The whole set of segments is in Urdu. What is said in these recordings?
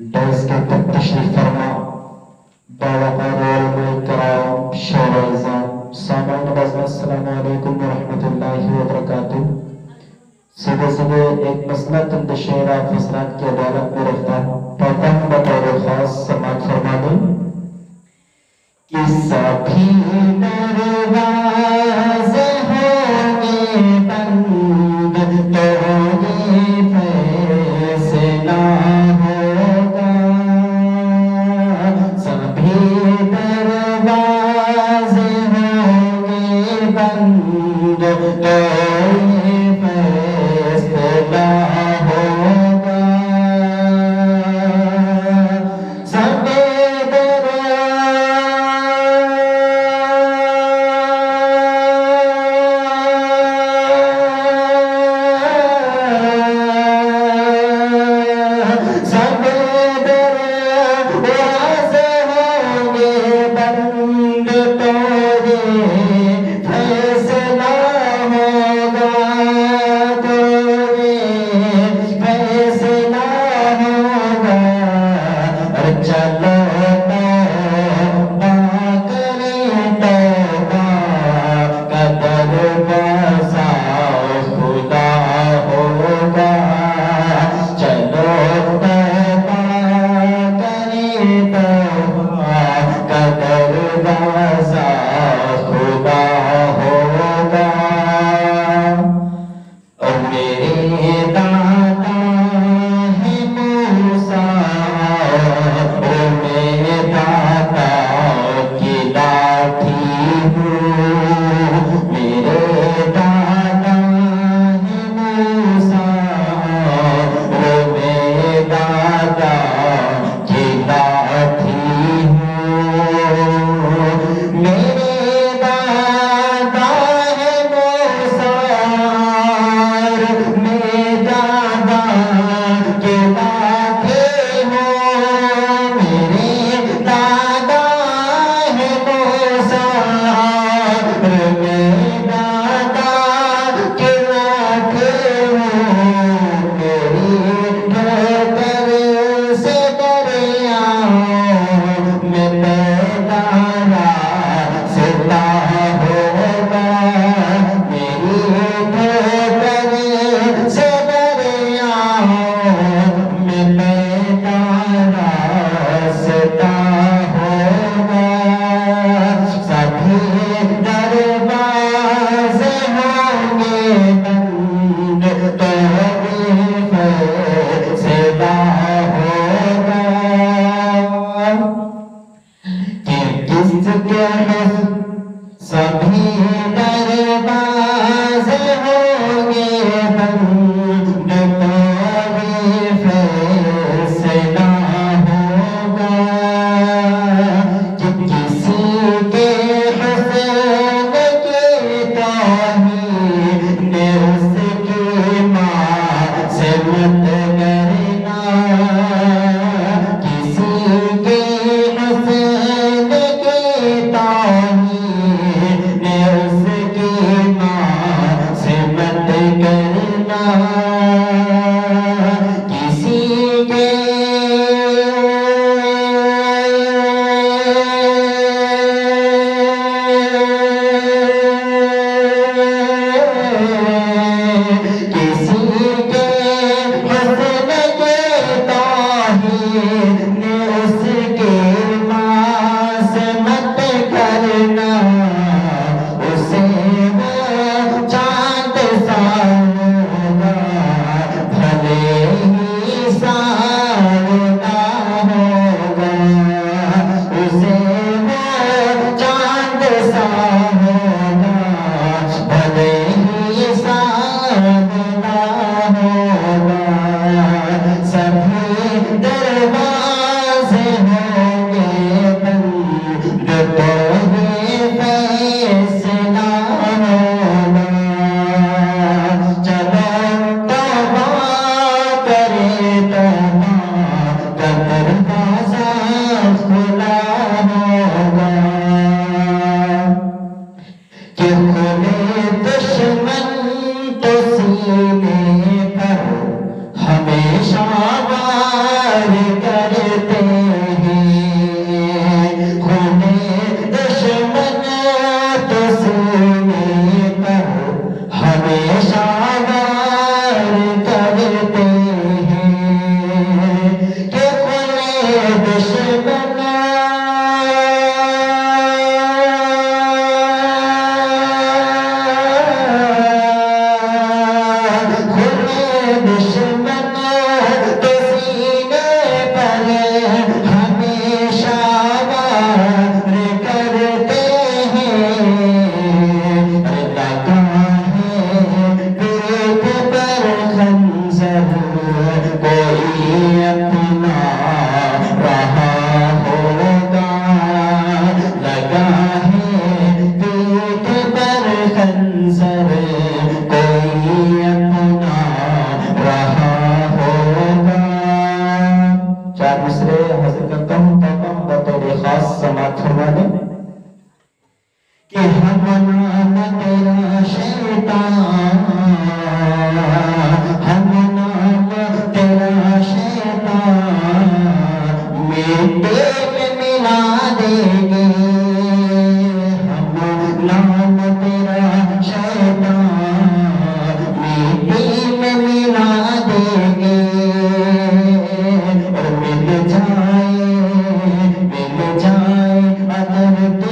درس کے تک تشریف فرما باوقار علم کرام شعر اعظام سامان بزم السلام علیکم ورحمۃ اللہ وبرکاتہ۔ صبح صبح ایک مسئلہ تند شعر افسرات کی عدالت میں رکھتا پتنگ بطور خاص سماعت فرما دیں۔ قصہ بھی نرواز Música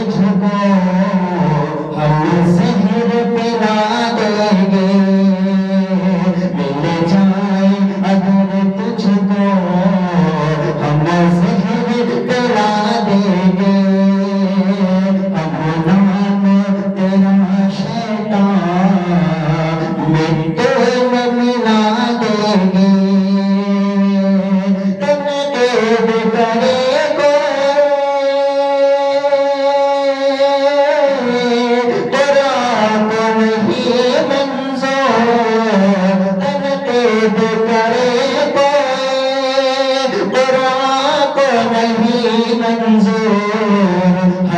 وجهك أو من سجن